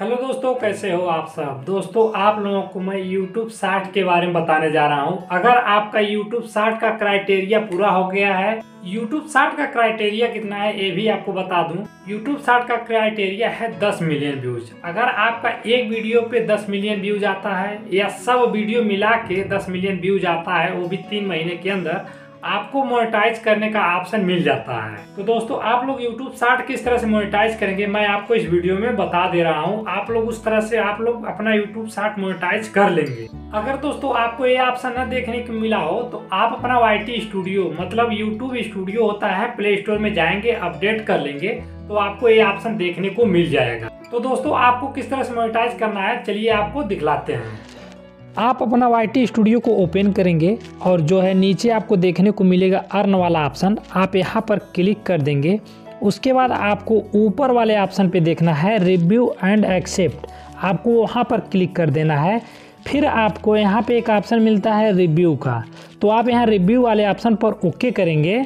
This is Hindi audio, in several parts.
हेलो दोस्तों, कैसे हो आप सब? दोस्तों, आप लोगों को मैं YouTube शार्ट के बारे में बताने जा रहा हूँ। अगर आपका YouTube शार्ट का क्राइटेरिया पूरा हो गया है, YouTube शार्ट का क्राइटेरिया कितना है, ये भी आपको बता दूँ। YouTube शार्ट का क्राइटेरिया है 10 मिलियन व्यूज़ अगर आपका एक वीडियो पे 10 मिलियन व्यूज़ आता है, या सब वीडियो मिला के 10 मिलियन व्यूज़ आता है, वो भी तीन महीने के अंदर आपको मोनेटाइज करने का ऑप्शन मिल जाता है। तो दोस्तों, आप लोग YouTube शार्ट किस तरह से मोनेटाइज करेंगे, मैं आपको इस वीडियो में बता दे रहा हूँ। आप लोग उस तरह से आप लोग अपना YouTube शार्ट मोनेटाइज कर लेंगे। अगर दोस्तों आपको ये ऑप्शन न देखने को मिला हो तो आप अपना वाईटी स्टूडियो मतलब यूट्यूब स्टूडियो होता है प्ले स्टोर में जाएँगे अपडेट कर लेंगे तो आपको ये ऑप्शन देखने को मिल जाएगा। तो दोस्तों, आपको किस तरह से मोनेटाइज करना है, चलिए आपको दिखलाते हैं। आप अपना वाई स्टूडियो को ओपन करेंगे और जो है नीचे आपको देखने को मिलेगा अर्न वाला ऑप्शन आप यहाँ पर क्लिक कर देंगे। उसके बाद आपको ऊपर वाले ऑप्शन पे देखना है रिव्यू एंड एक्सेप्ट आपको वहाँ पर क्लिक कर देना है। फिर आपको यहाँ पे एक ऑप्शन मिलता है रिव्यू का। तो आप यहाँ रिव्यू वाले ऑप्शन पर ओके करेंगे।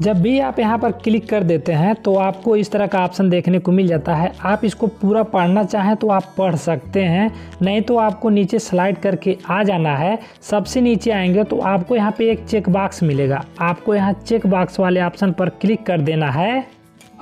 जब भी आप यहाँ पर क्लिक कर देते हैं तो आपको इस तरह का ऑप्शन देखने को मिल जाता है। आप इसको पूरा पढ़ना चाहें तो आप पढ़ सकते हैं, नहीं तो आपको नीचे स्लाइड करके आ जाना है। सबसे नीचे आएँगे तो आपको यहाँ पे एक चेक बॉक्स मिलेगा। आपको यहाँ चेक बॉक्स वाले ऑप्शन पर क्लिक कर देना है।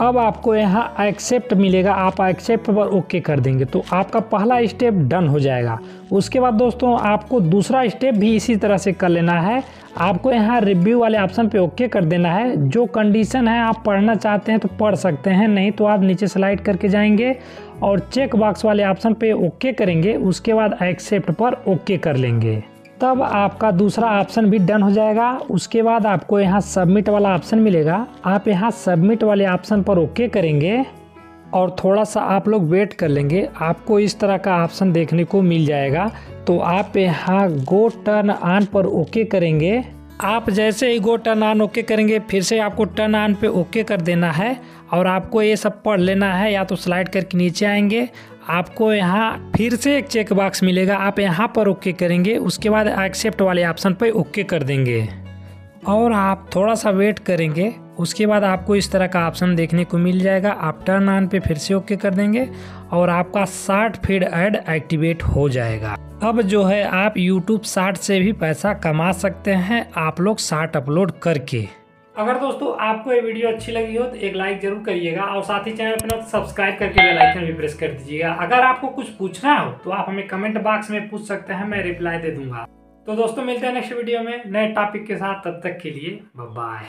अब आपको यहाँ एक्सेप्ट मिलेगा, आप एक्सेप्ट पर ओके कर देंगे तो आपका पहला स्टेप डन हो जाएगा। उसके बाद दोस्तों, आपको दूसरा स्टेप भी इसी तरह से कर लेना है। आपको यहाँ रिव्यू वाले ऑप्शन पे ओके कर देना है। जो कंडीशन है, आप पढ़ना चाहते हैं तो पढ़ सकते हैं, नहीं तो आप नीचे स्लाइड करके जाएँगे और चेक बॉक्स वाले ऑप्शन पे ओके करेंगे, उसके बाद एक्सेप्ट पर ओके कर लेंगे। तब आपका दूसरा ऑप्शन भी डन हो जाएगा। उसके बाद आपको यहाँ सबमिट वाला ऑप्शन मिलेगा। आप यहाँ सबमिट वाले ऑप्शन पर ओके करेंगे और थोड़ा सा आप लोग वेट कर लेंगे। आपको इस तरह का ऑप्शन देखने को मिल जाएगा। तो आप यहाँ गो टर्न ऑन पर ओके करेंगे। आप जैसे ही गो टर्न ऑन ओके करेंगे, फिर से आपको टर्न ऑन पे ओके कर देना है और आपको ये सब पढ़ लेना है, या तो स्लाइड करके नीचे आएँगे। आपको यहाँ फिर से एक चेक बॉक्स मिलेगा। आप यहाँ पर ओके करेंगे, उसके बाद एक्सेप्ट वाले ऑप्शन पर ओके कर देंगे। और आप थोड़ा सा वेट करेंगे, उसके बाद आपको इस तरह का ऑप्शन देखने को मिल जाएगा। आप टर्न ऑन पे फिर से ओके कर देंगे और आपका शार्ट फ़ीड ऐड एक्टिवेट हो जाएगा। अब जो है, आप यूट्यूब शार्ट से भी पैसा कमा सकते हैं, आप लोग शार्ट अपलोड करके। अगर दोस्तों आपको ये वीडियो अच्छी लगी हो तो एक लाइक ज़रूर करिएगा और साथ ही चैनल पर सब्सक्राइब करके बेल आइकन भी प्रेस कर दीजिएगा। अगर आपको कुछ पूछना हो तो आप हमें कमेंट बॉक्स में पूछ सकते हैं, मैं रिप्लाई दे दूँगा। तो दोस्तों, मिलते हैं नेक्स्ट वीडियो में नए टॉपिक के साथ। तब तक के लिए बाय